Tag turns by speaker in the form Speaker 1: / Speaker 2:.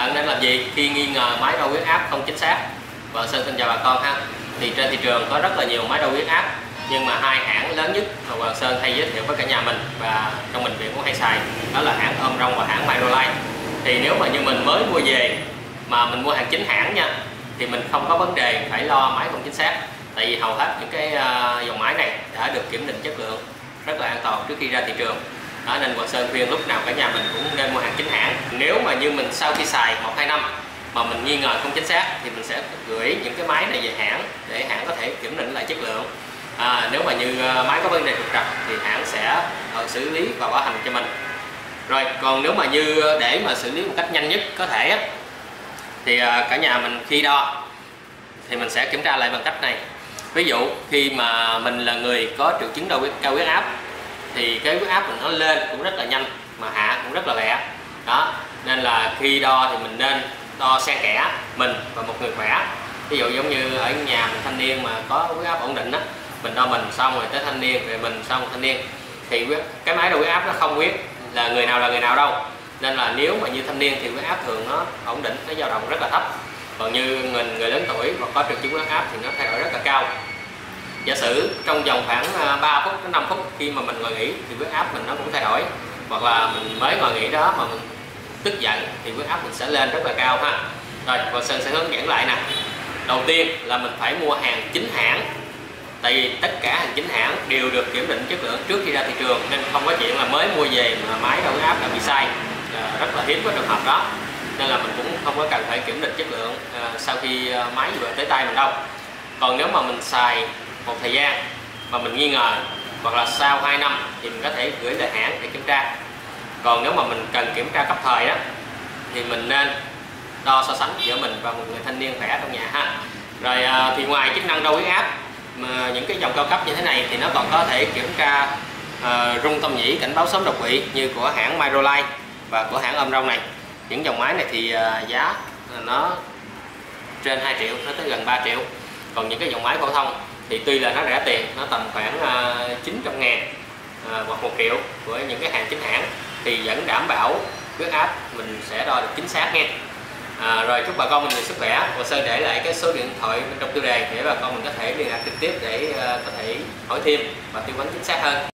Speaker 1: bạn nên làm gì? Khi nghi ngờ máy đo huyết áp không chính xác, vợ sơn xin chào bà con ha. Thì trên thị trường có rất là nhiều máy đo huyết áp, nhưng mà hai hãng lớn nhất mà Hoàng Sơn hay giới thiệu với cả nhà mình và trong bệnh viện cũng hay xài, đó là hãng Omron và hãng Microlife thì nếu mà như mình mới mua về mà mình mua hàng chính hãng nha, thì mình không có vấn đề phải lo máy không chính xác. Tại vì hầu hết những cái à, dòng máy này đã được kiểm định chất lượng rất là an toàn trước khi ra thị trường. Đó, nên Hoàng Sơn khuyên lúc nào cả nhà mình cũng nên mua hàng chính hãng nếu mà như mình sau khi xài một hai năm mà mình nghi ngờ không chính xác thì mình sẽ gửi những cái máy này về hãng để hãng có thể kiểm định lại chất lượng. À, nếu mà như ờ, máy có vấn đề trục trặc thì hãng sẽ ờ, xử lý và bảo hành cho mình. Rồi còn nếu mà như để mà xử lý một cách nhanh nhất có thể thì ờ, cả nhà mình khi đo thì mình sẽ kiểm tra lại bằng cách này. Ví dụ khi mà mình là người có triệu chứng đau cao huyết áp thì cái huyết áp mình nó lên cũng rất là nhanh mà hạ cũng rất là lẹ đó nên là khi đo thì mình nên đo xen kẽ mình và một người khỏe. Ví dụ giống như ở nhà mình thanh niên mà có huyết áp ổn định đó mình đo mình xong rồi tới thanh niên rồi mình xong thanh niên thì cái máy đo huyết áp nó không biết là người nào là người nào đâu. Nên là nếu mà như thanh niên thì huyết áp thường nó ổn định nó dao động rất là thấp. Còn như người, người lớn tuổi mà có triệu chứng huyết áp thì nó thay đổi rất là cao. Giả sử trong vòng khoảng à, 3 phút đến 5 phút khi mà mình ngồi nghỉ thì huyết áp mình nó cũng thay đổi. Hoặc là mình mới ngồi nghỉ đó mà mình tức giận thì huyết áp mình sẽ lên rất là cao ha. Rồi và sơn sẽ hướng dẫn lại nè. Đầu tiên là mình phải mua hàng chính hãng tại vì tất cả hàng chính hãng đều được kiểm định chất lượng trước khi ra thị trường nên không có chuyện là mới mua về mà máy đo huyết áp đã bị sai. À, rất là hiếm có trường hợp đó. Nên là mình cũng không có cần phải kiểm định chất lượng à, sau khi ờ, máy vừa tới tay mình đâu. Còn nếu mà mình xài một thời gian mà mình nghi ngờ hoặc là sau 2 năm thì mình có thể gửi lại hãng để kiểm tra còn nếu mà mình cần kiểm tra cấp thời đó thì mình nên đo so sánh giữa mình và một người thanh niên khỏe trong nhà ha. Rồi à, thì ngoài chức năng đo huyết áp mà những cái dòng cao cấp như thế này thì nó còn có thể kiểm tra uh, rung tâm nhĩ cảnh báo sớm đột quỵ như của hãng Myrolife và của hãng Omron này. Những dòng máy này thì uh, giá nó trên 2 triệu nó tới gần 3 triệu. Còn những cái dòng máy phổ thông thì tuy là nó rẻ tiền nó tầm khoảng à, uh, 900 ngàn uh, hoặc 1 triệu của những cái hàng chính hãng thì vẫn đảm bảo huyết áp mình sẽ đo được chính xác nha. À, rồi chúc bà con mình nhiều sức khỏe. Hồ sơ để lại cái số điện thoại bên trong tiêu đề để bà con mình có thể liên lạc trực tiếp để uh, có thể hỏi thêm và tư vấn chính xác hơn.